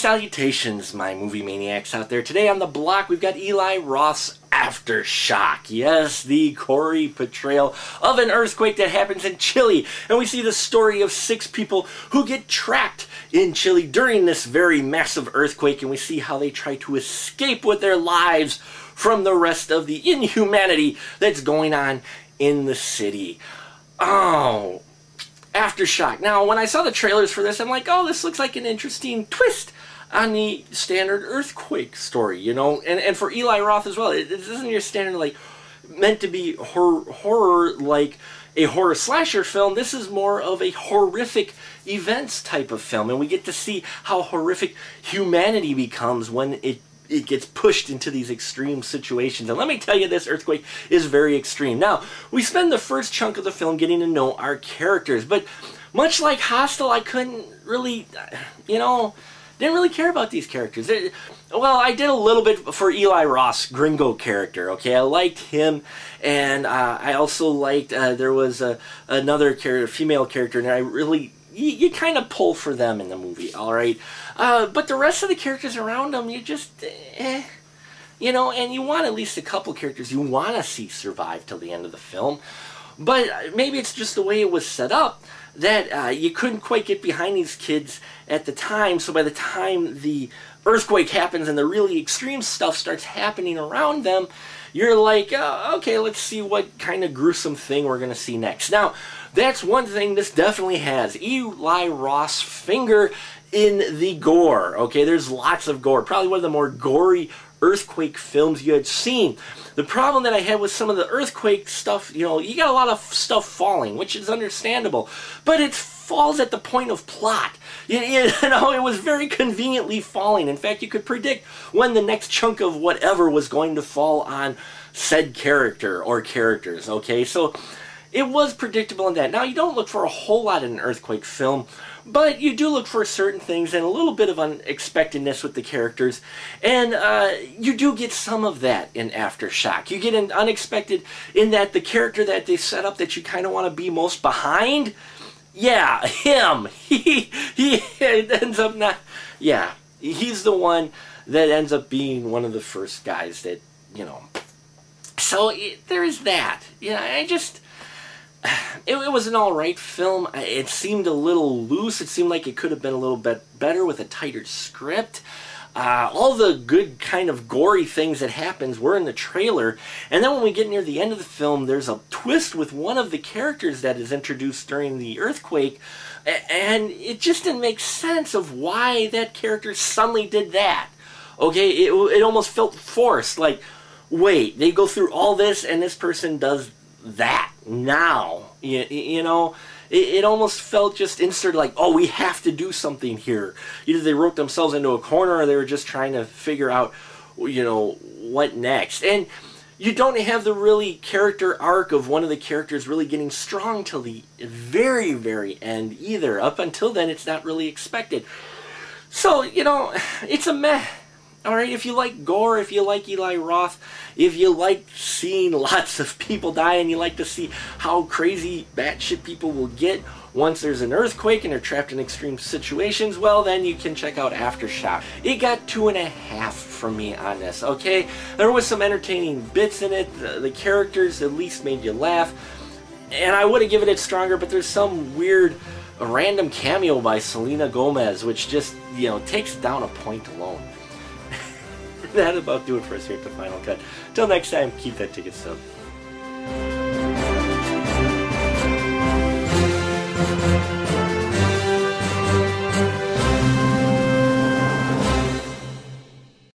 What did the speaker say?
salutations, my movie maniacs out there. Today on the block, we've got Eli Roth's Aftershock. Yes, the Corey portrayal of an earthquake that happens in Chile. And we see the story of six people who get trapped in Chile during this very massive earthquake. And we see how they try to escape with their lives from the rest of the inhumanity that's going on in the city. Oh, Aftershock. Now, when I saw the trailers for this, I'm like, oh, this looks like an interesting twist on the standard earthquake story, you know? And, and for Eli Roth as well, this isn't your standard, like, meant to be horror, horror like a horror slasher film. This is more of a horrific events type of film. And we get to see how horrific humanity becomes when it it gets pushed into these extreme situations. And let me tell you, this earthquake is very extreme. Now, we spend the first chunk of the film getting to know our characters, but much like Hostel, I couldn't really, you know, didn't really care about these characters. well, I did a little bit for Eli Roth's, Gringo character. Okay, I liked him, and uh, I also liked uh, there was a, another character, female character, and I really you, you kind of pull for them in the movie, all right. Uh, but the rest of the characters around them, you just, eh, you know, and you want at least a couple characters you want to see survive till the end of the film. But maybe it's just the way it was set up that uh, you couldn't quite get behind these kids at the time. So by the time the earthquake happens and the really extreme stuff starts happening around them, you're like, oh, okay, let's see what kind of gruesome thing we're going to see next. Now, that's one thing this definitely has. Eli Roth's finger in the gore. Okay, there's lots of gore. Probably one of the more gory earthquake films you had seen. The problem that I had with some of the earthquake stuff, you know, you got a lot of stuff falling, which is understandable, but it falls at the point of plot. You, you know, it was very conveniently falling. In fact, you could predict when the next chunk of whatever was going to fall on said character or characters, okay? So it was predictable in that. Now, you don't look for a whole lot in an earthquake film, but you do look for certain things and a little bit of unexpectedness with the characters, and uh, you do get some of that in Aftershock. You get an unexpected in that the character that they set up that you kind of want to be most behind, yeah, him. He he ends up not. Yeah, he's the one that ends up being one of the first guys that you know. So there is that. Know, I just it, it, was an all right film. It seemed a little loose. It seemed like it could have been a little bit better with a tighter script. Uh, all the good kind of gory things that happens were in the trailer and then when we get near the end of the film there's a twist with one of the characters that is introduced during the earthquake and it just didn't make sense of why that character suddenly did that okay it, it almost felt forced like wait they go through all this and this person does that now. You, you know, it, it, almost felt just inserted like, oh, we have to do something here. Either they wrote themselves into a corner or they were just trying to figure out, you know, what next. And you don't have the really character arc of one of the characters really getting strong till the very, very end either. Up until then, it's not really expected. So, you know, it's a meh. Alright, if you like gore, if you like Eli Roth, if you like seeing lots of people die and you like to see how crazy batshit people will get once there's an earthquake and they're trapped in extreme situations, well then you can check out Aftershock. It got two and a half from me on this, okay? There was some entertaining bits in it, the, the characters at least made you laugh, and I would have given it stronger, but there's some weird random cameo by Selena Gomez, which just, you know, takes down a point alone. that about do it for us here at the Final Cut. Till next time, keep that ticket stub.